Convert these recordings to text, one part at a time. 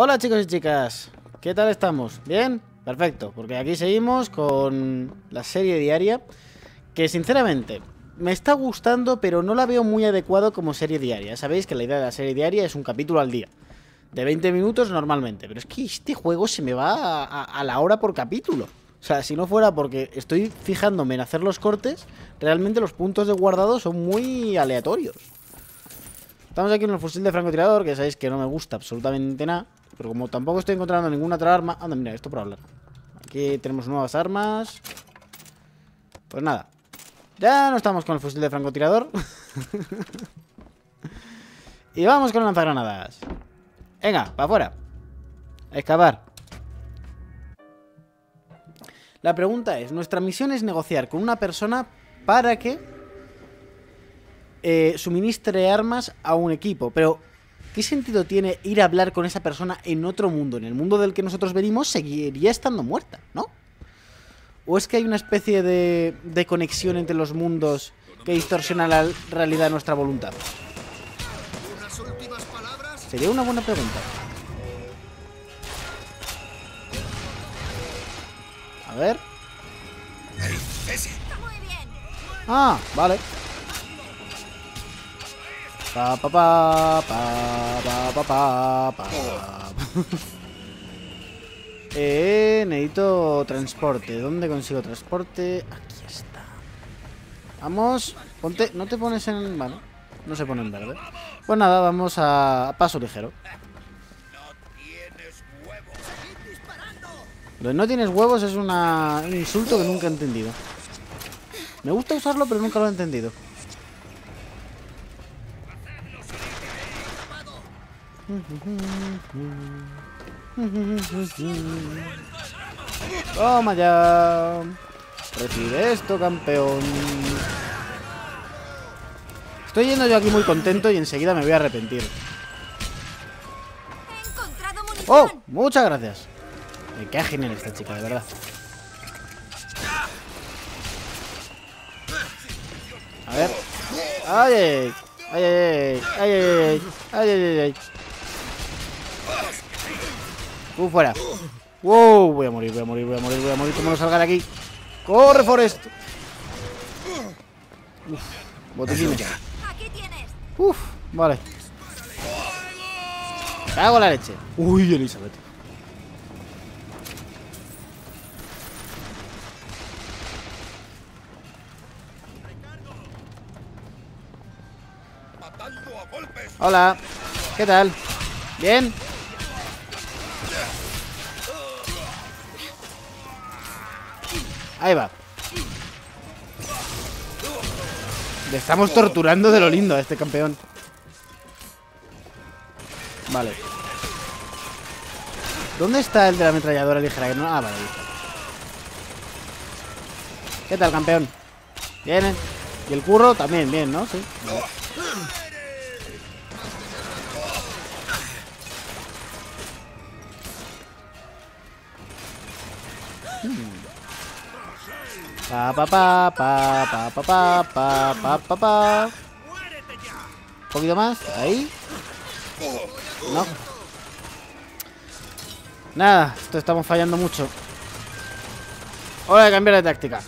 Hola chicos y chicas, ¿qué tal estamos? ¿Bien? Perfecto, porque aquí seguimos con la serie diaria Que sinceramente me está gustando pero no la veo muy adecuado como serie diaria Sabéis que la idea de la serie diaria es un capítulo al día De 20 minutos normalmente Pero es que este juego se me va a, a la hora por capítulo o sea, si no fuera porque estoy fijándome en hacer los cortes, realmente los puntos de guardado son muy aleatorios. Estamos aquí en el fusil de francotirador, que sabéis que no me gusta absolutamente nada. Pero como tampoco estoy encontrando ninguna otra arma... Anda, mira, esto por hablar. Aquí tenemos nuevas armas. Pues nada. Ya no estamos con el fusil de francotirador. y vamos con lanzagranadas. Venga, para afuera. A excavar. La pregunta es, nuestra misión es negociar con una persona para que eh, suministre armas a un equipo. Pero, ¿qué sentido tiene ir a hablar con esa persona en otro mundo? En el mundo del que nosotros venimos seguiría estando muerta, ¿no? ¿O es que hay una especie de, de conexión entre los mundos que distorsiona la realidad de nuestra voluntad? Sería una buena pregunta. A ver. Ah, vale. Pa pa pa pa pa pa pa Eh, necesito transporte. ¿Dónde consigo transporte? Aquí está. Vamos, ponte, no te pones en, vale, no se pone en verde. Pues nada, vamos a, a paso ligero. Lo de no tienes huevos es una, un insulto que nunca he entendido. Me gusta usarlo, pero nunca lo he entendido. Toma ya. Recibe esto, campeón. Estoy yendo yo aquí muy contento y enseguida me voy a arrepentir. ¡Oh! Muchas gracias. Me queda genial esta chica, de verdad. A ver. ¡Ay, ay, ay! ¡Ay, ay, ay! ¡Ay, ay, ay! ¡Uh, fuera! ¡Wow! Voy a morir, voy a morir, voy a morir, voy a morir. ¿Cómo no salga de aquí? ¡Corre, Forest! Uf, botiquines. Uf, vale. Cago la leche. Uy, Elizabeth. Hola, ¿qué tal? ¿Bien? Ahí va Le estamos torturando de lo lindo a este campeón Vale ¿Dónde está el de la ametralladora ligera? Ah, vale. ¿Qué tal, campeón? ¿Bien? eh? ¿Y el curro? También, bien, ¿no? Sí. Pa pa pa pa pa pa pa pa pa pa Un poquito más, ahí No. Nada, esto estamos fallando mucho. Hora de cambiar de táctica.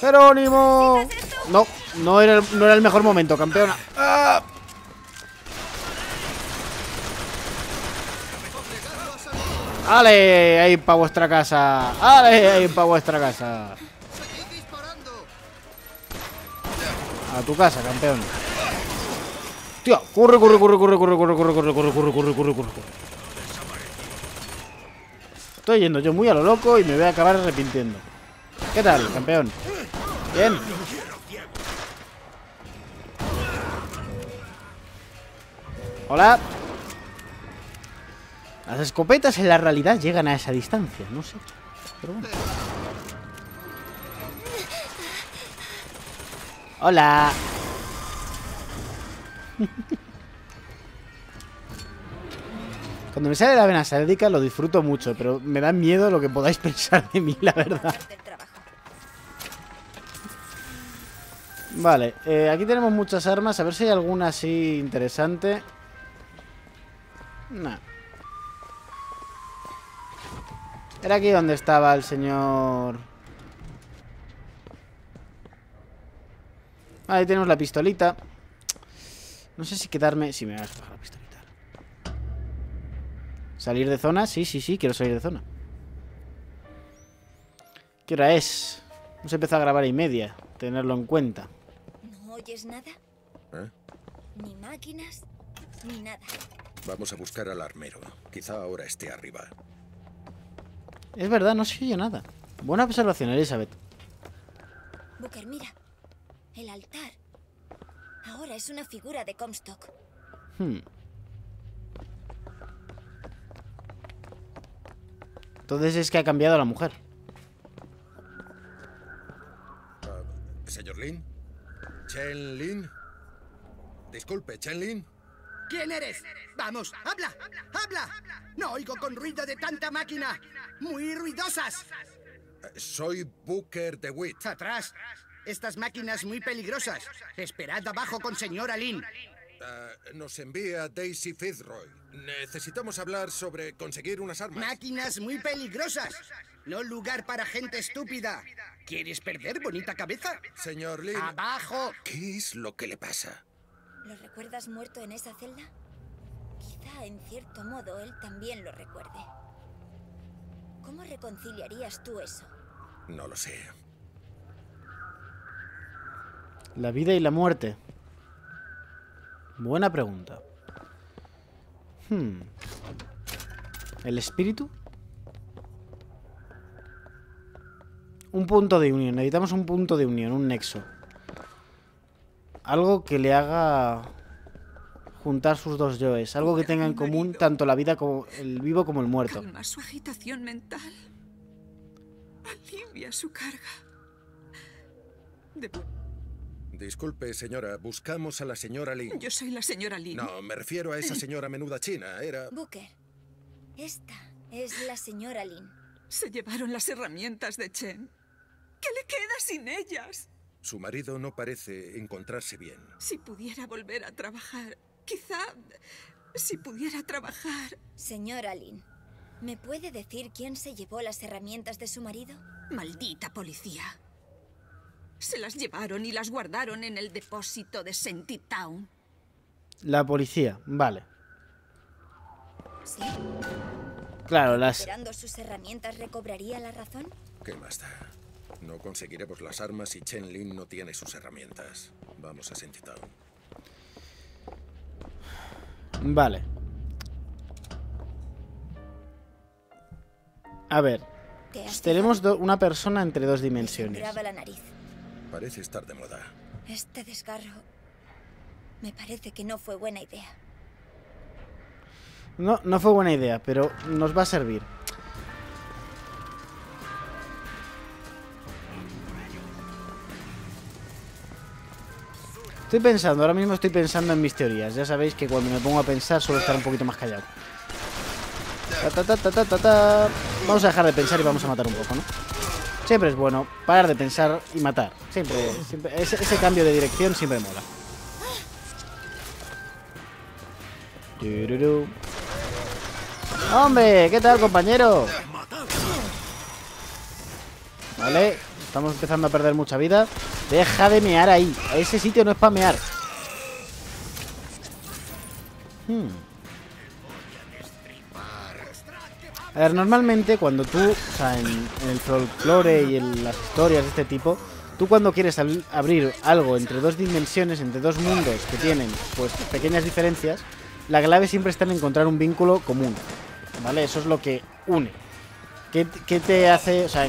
Jerónimo. No, no era, no era el mejor momento, campeona. ¡Ah! ¡Ale! Ahí para vuestra casa. ¡Ale! Ahí para vuestra casa. A tu casa, campeón. Tío, corre, corre, corre, corre, corre, corre, corre, corre, corre, corre, corre, corre, corre. Estoy yendo yo muy a lo loco y me voy a acabar arrepintiendo. ¿Qué tal, campeón? Bien. Hola. Las escopetas en la realidad llegan a esa distancia, no sé. Hola. Cuando me sale la vena sádica lo disfruto mucho, pero me da miedo lo que podáis pensar de mí, la verdad. Vale, eh, aquí tenemos muchas armas. A ver si hay alguna así interesante. No. Era aquí donde estaba el señor... Ahí tenemos la pistolita. No sé si quedarme... Si me vas a bajar la pistolita. ¿Salir de zona? Sí, sí, sí, quiero salir de zona. ¿Qué hora es? Hemos empezado a grabar y media. Tenerlo en cuenta. ¿No oyes nada? ¿Eh? Ni máquinas, ni nada. Vamos a buscar al armero. Quizá ahora esté arriba. Es verdad, no se oye nada. Buena observación, Elizabeth. Booker, mira. El altar. Ahora es una figura de Comstock. Hmm. Entonces es que ha cambiado la mujer. Ah, ¿Señor Lin? ¿Chen Lin? Disculpe, ¿Chen Lin? ¿Quién eres? Vamos, habla, habla. No oigo con ruido de tanta máquina. Muy ruidosas. Eh, Soy Booker DeWitt. Atrás. Estas máquinas muy peligrosas. Esperad abajo con señora Lynn. Ah, nos envía Daisy Fitzroy. Necesitamos hablar sobre conseguir unas armas. Máquinas muy peligrosas. No lugar para gente estúpida. ¿Quieres perder bonita cabeza? Señor Lin, Abajo. ¿qué es lo que le pasa? ¿Lo recuerdas muerto en esa celda? Quizá en cierto modo él también lo recuerde. ¿Cómo reconciliarías tú eso? No lo sé. La vida y la muerte. Buena pregunta. Hmm. ¿El espíritu? Un punto de unión. Necesitamos un punto de unión, un nexo. Algo que le haga juntar sus dos yoes. Algo que tenga en común tanto la vida como el vivo como el muerto. Calma su agitación mental. Alivia su carga. De- Disculpe, señora, buscamos a la señora Lin. Yo soy la señora Lin. No, me refiero a esa señora menuda china. Era... Booker, esta es la señora Lynn. Se llevaron las herramientas de Chen. ¿Qué le queda sin ellas? Su marido no parece encontrarse bien. Si pudiera volver a trabajar, quizá... Si pudiera trabajar... Señora Lynn, ¿me puede decir quién se llevó las herramientas de su marido? Maldita policía. Se las llevaron y las guardaron en el depósito de Senty Town. La policía, vale. ¿Sí? Claro, las... ¿Esperando sus herramientas recobraría la razón? ¿Qué más da? No conseguiremos las armas si Chen Lin no tiene sus herramientas. Vamos a Sentitown. Vale. A ver, ¿Te has tenemos una persona entre dos Me dimensiones. la nariz. Parece estar de moda. Este desgarro me parece que no fue buena idea. No, no fue buena idea, pero nos va a servir. Estoy pensando, ahora mismo estoy pensando en mis teorías. Ya sabéis que cuando me pongo a pensar suelo estar un poquito más callado. Vamos a dejar de pensar y vamos a matar un poco, ¿no? Siempre es bueno parar de pensar y matar. Siempre, siempre ese, ese cambio de dirección siempre mola. ¡Hombre! ¿Qué tal, compañero? Vale, estamos empezando a perder mucha vida. Deja de mear ahí. Ese sitio no es para mear. Hmm. A ver, normalmente cuando tú, o sea, en, en el folclore y en las historias de este tipo, tú cuando quieres abrir algo entre dos dimensiones, entre dos mundos que tienen pues pequeñas diferencias, la clave siempre está en encontrar un vínculo común. ¿Vale? Eso es lo que une. ¿Qué, qué te hace? O sea,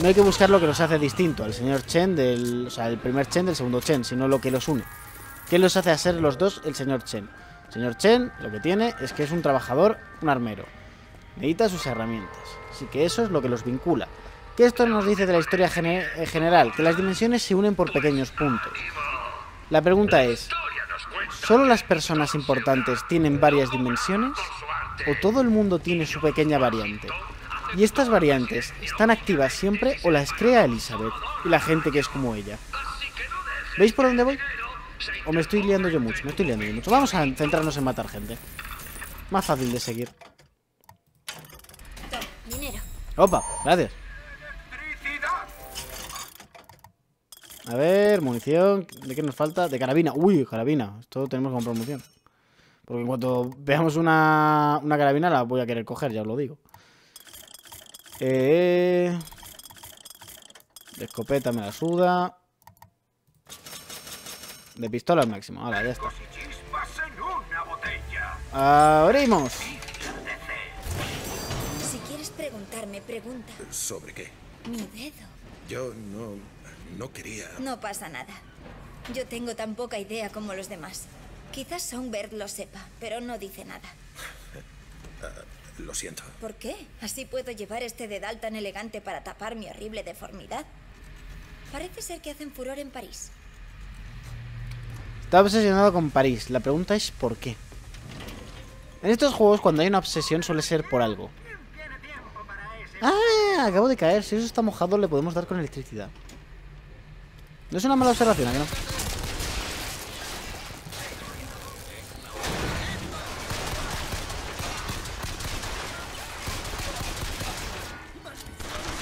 no hay que buscar lo que los hace distinto al señor Chen del. O sea, el primer Chen del segundo Chen, sino lo que los une. ¿Qué los hace hacer los dos el señor Chen? El señor Chen lo que tiene es que es un trabajador, un armero. Necesita sus herramientas. Así que eso es lo que los vincula. ¿Qué esto nos dice de la historia eh, general? Que las dimensiones se unen por pequeños puntos. La pregunta es, ¿solo las personas importantes tienen varias dimensiones? ¿O todo el mundo tiene su pequeña variante? ¿Y estas variantes están activas siempre o las crea Elizabeth y la gente que es como ella? ¿Veis por dónde voy? ¿O me estoy liando yo mucho? Me estoy liando yo mucho. Vamos a centrarnos en matar gente. Más fácil de seguir. Opa, gracias. A ver, munición. ¿De qué nos falta? De carabina. Uy, carabina. Esto tenemos que comprar munición. Porque en cuanto veamos una, una carabina la voy a querer coger, ya os lo digo. Eh... De escopeta me la suda. De pistola al máximo. Ahora, ya está. Abrimos. Si quieres preguntarme, pregunta. ¿Sobre qué? Mi dedo. Yo no... no quería... No pasa nada. Yo tengo tan poca idea como los demás. Quizás Songbird lo sepa, pero no dice nada. Lo siento. ¿Por qué? ¿Así puedo llevar este dedal tan elegante para tapar mi horrible deformidad? Parece ser que hacen furor en París. Está obsesionado con París. La pregunta es ¿por qué? En estos juegos, cuando hay una obsesión, suele ser por algo. Ah, acabo de caer. Si eso está mojado, le podemos dar con electricidad. No es una mala observación, ¿a que no?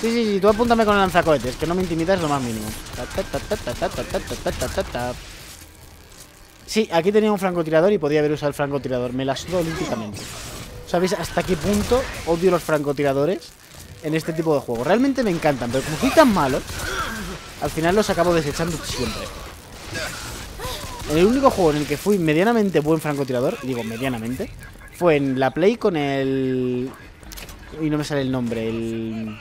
Sí, sí, sí, tú apúntame con el lanzacohetes, que no me intimidas lo más mínimo. Sí, aquí tenía un francotirador y podía haber usado el francotirador. Me la sudo olímpicamente. ¿Sabéis hasta qué punto odio los francotiradores en este tipo de juegos? Realmente me encantan, pero como soy tan malo, al final los acabo desechando siempre. El único juego en el que fui medianamente buen francotirador, digo medianamente, fue en la Play con el... Y no me sale el nombre, el...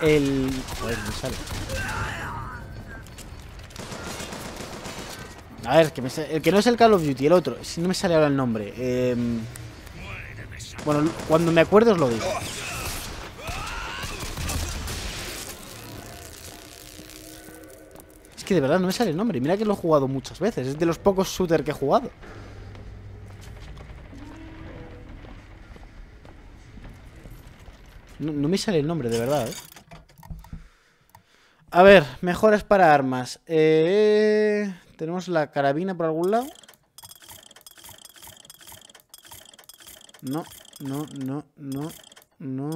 El... Joder, me sale. A ver, que el que no es el Call of Duty, el otro. Si no me sale ahora el nombre. Eh... Bueno, cuando me acuerdo os lo digo. Es que de verdad no me sale el nombre. Mira que lo he jugado muchas veces. Es de los pocos shooters que he jugado. No, no me sale el nombre, de verdad, ¿eh? A ver, mejoras para armas. Eh, Tenemos la carabina por algún lado. No, no, no, no, no.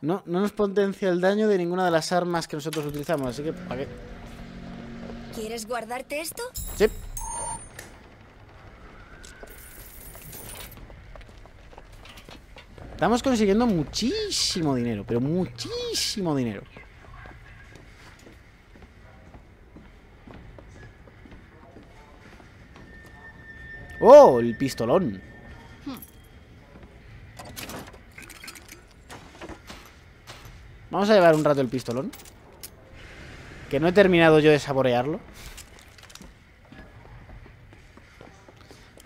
No, no nos potencia el daño de ninguna de las armas que nosotros utilizamos, así que ¿para qué? ¿Quieres guardarte esto? Sí. Estamos consiguiendo muchísimo dinero, pero muchísimo dinero. ¡Oh! El pistolón. Vamos a llevar un rato el pistolón. Que no he terminado yo de saborearlo.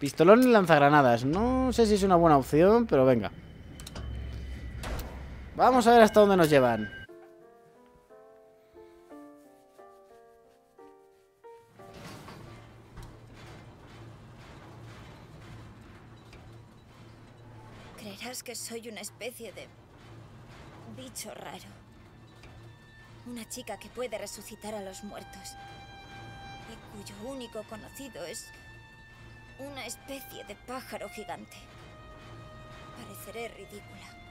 Pistolón y lanzagranadas. No sé si es una buena opción, pero venga. Vamos a ver hasta dónde nos llevan. Creerás que soy una especie de bicho raro. Una chica que puede resucitar a los muertos. Y cuyo único conocido es una especie de pájaro gigante. Pareceré ridícula.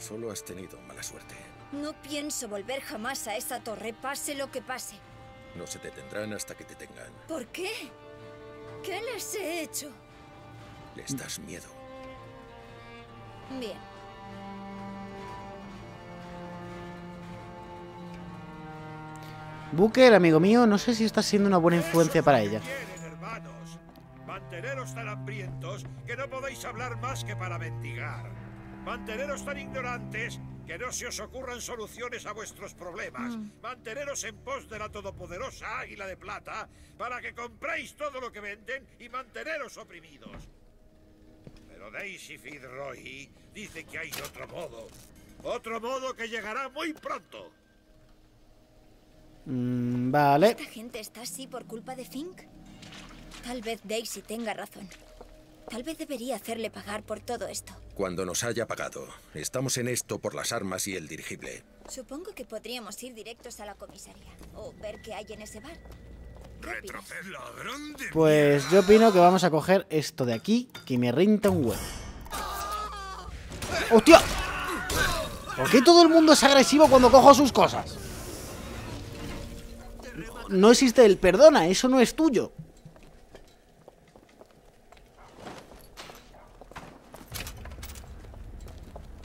Solo has tenido mala suerte. No pienso volver jamás a esa torre, pase lo que pase. No se detendrán hasta que te tengan. ¿Por qué? ¿Qué les he hecho? Les das miedo. Bien. Booker, amigo mío, no sé si está siendo una buena influencia para ella. Quieren, hermanos. Manteneros tan hambrientos que no podéis hablar más que para mendigar. Manteneros tan ignorantes que no se os ocurran soluciones a vuestros problemas. Manteneros en pos de la todopoderosa Águila de Plata para que compréis todo lo que venden y manteneros oprimidos. Pero Daisy Fitzroy dice que hay otro modo. Otro modo que llegará muy pronto. Mm, vale. ¿Esta gente está así por culpa de Fink? Tal vez Daisy tenga razón. Tal vez debería hacerle pagar por todo esto. Cuando nos haya pagado. Estamos en esto por las armas y el dirigible. Supongo que podríamos ir directos a la comisaría o ver qué hay en ese bar. Retroced, ladrón de Pues yo opino que vamos a coger esto de aquí, que me renta un huevo. ¡Hostia! ¿Por qué todo el mundo es agresivo cuando cojo sus cosas? No existe el perdona, eso no es tuyo.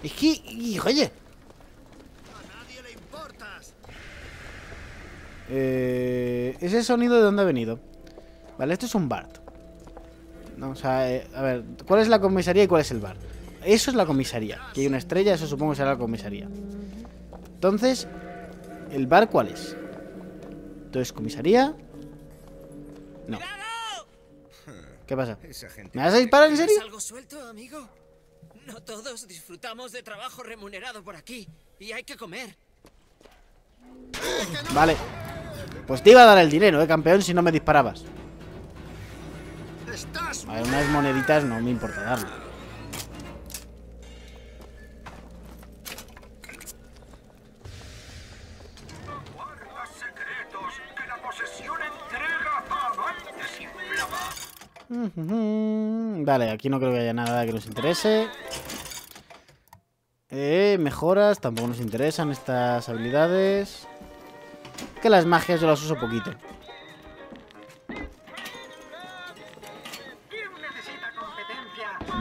Es que, y, oye, A nadie le importas. Eh, ¿Ese sonido de dónde ha venido? Vale, esto es un bar. No, o sea, eh, a ver, ¿cuál es la comisaría y cuál es el bar? Eso es la comisaría. Que hay una estrella, eso supongo que será la comisaría. Entonces, ¿el bar cuál es? Entonces, comisaría. No. ¿Qué pasa? ¿Me vas a disparar en serio? ¿Es algo suelto, amigo? No todos disfrutamos de trabajo remunerado por aquí. Y hay que comer. Vale. Pues te iba a dar el dinero, eh, campeón, si no me disparabas. A ver, unas moneditas no me importa darle. Vale, aquí no creo que haya nada que nos interese. Eh, mejoras, tampoco nos interesan estas habilidades. Que las magias yo las uso poquito.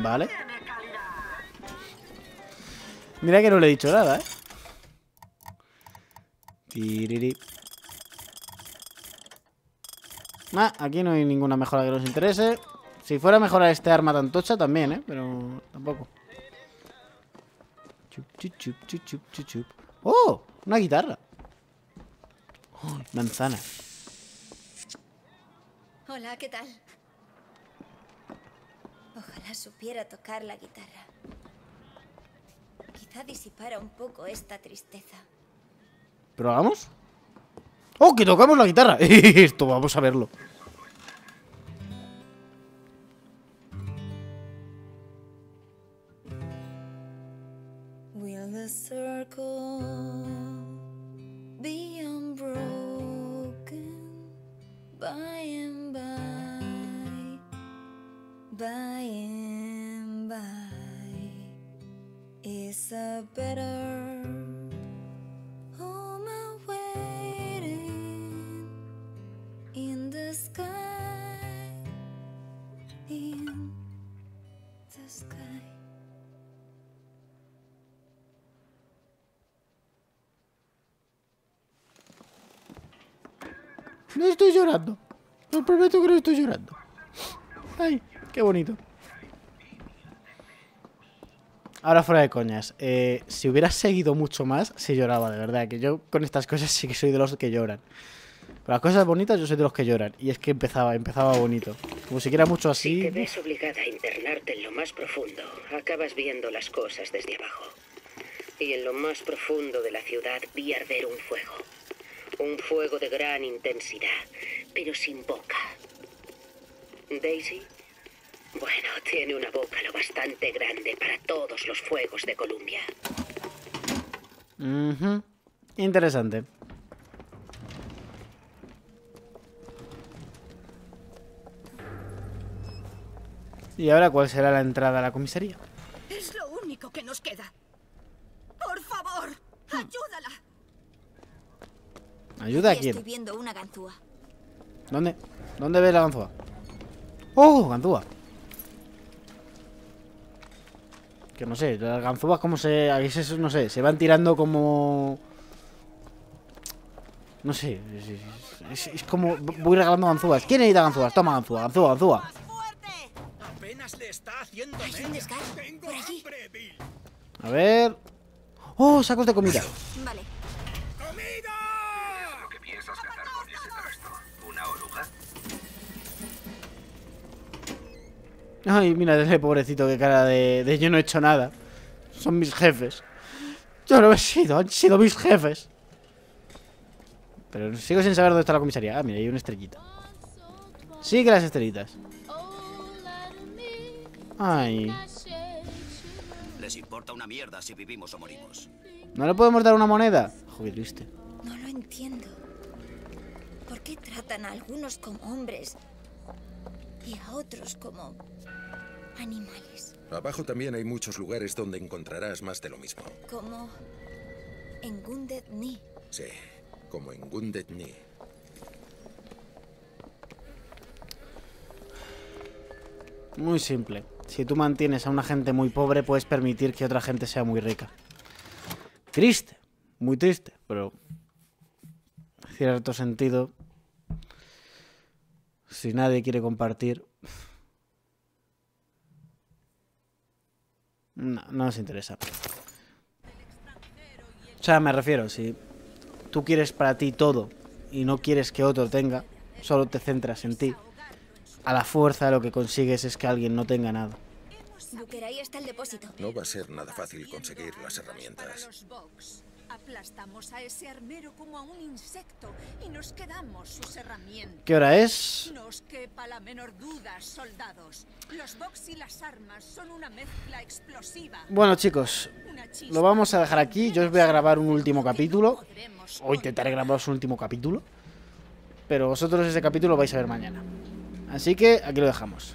Vale. Mira que no le he dicho nada, ¿eh? Ah, aquí no hay ninguna mejora que nos interese. Si fuera a mejorar este arma tan tocha también, ¿eh? Pero tampoco. Chup, chup, chup, chup, chup, chup, chup. ¡Oh! Una guitarra. Oh, manzana. Hola, ¿qué tal? Ojalá supiera tocar la guitarra. Quizá disipara un poco esta tristeza. ¿Pero hagamos? ¡Oh, que tocamos la guitarra! Esto, vamos a verlo. Will the circle be unbroken by and by, by and by? Is a better No estoy llorando. Os prometo que no estoy llorando. Ay, qué bonito. Ahora fuera de coñas. eh, si hubiera seguido mucho más, se lloraba, de verdad. Que yo con estas cosas sí que soy de los que lloran. Pero las cosas bonitas yo soy de los que lloran. Y es que empezaba, empezaba bonito. Como si quiera mucho Si así. te ves obligada a internarte en lo más profundo, acabas viendo las cosas desde abajo. Y en lo más profundo de la ciudad vi arder un fuego. Un fuego de gran intensidad, pero sin boca. Daisy, bueno, tiene una boca lo bastante grande para todos los fuegos de Columbia. Ujú. Interesante. ¿Y ahora cuál será la entrada a la comisaría? Es lo único que nos queda. Por favor, ayúdala. ¿Ayuda a Aquí quién? Estoy viendo una ganzúa. ¿Dónde? ¿Dónde ves la ganzúa? ¡Oh, ganzúa! Que no sé, las ganzúas como se... A veces, no sé, se van tirando como... No sé, es, es- es como... Voy regalando ganzúas. ¿Quién necesita ganzúas? Toma ganzúa, ganzúa, ganzúa. Apenas le está haciendo. A ver... ¡Oh, sacos de comida! Vale. ¿Lo Ay, mira, ese pobrecito, qué cara de, de yo no he hecho nada. Son mis jefes. Yo no he sido, han sido mis jefes. Pero sigo sin saber dónde está la comisaría. Ah, mira, hay una estrellita. Sí que las estrellitas. Ay, Les importa una mierda si vivimos o morimos. ¿no le podemos dar una moneda? Joder, triste. No lo entiendo. ¿Por qué tratan a algunos como hombres y a otros como animales? Abajo también hay muchos lugares donde encontrarás más de lo mismo. Como en Gundet Ni. Sí, como en Wounded Knee. Muy simple. Si tú mantienes a una gente muy pobre, puedes permitir que otra gente sea muy rica. Triste, muy triste, pero en cierto sentido, si nadie quiere compartir, no, no nos interesa. O sea, me refiero, si tú quieres para ti todo y no quieres que otro tenga, solo te centras en ti, a la fuerza lo que consigues es que alguien no tenga nada. Booker, ahí está el depósito. No va a ser nada fácil conseguir las herramientas. Aplastamos a ese armero como a un insecto y nos quedamos sus herramientas. ¿Qué hora es? No os quepa la menor duda, soldados. Los Vox y las armas son una mezcla explosiva. Bueno chicos, lo vamos a dejar aquí. Yo os voy a grabar un último capítulo. O intentaré grabaros un último capítulo. Pero vosotros ese capítulo lo vais a ver mañana. Así que aquí lo dejamos.